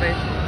飞出来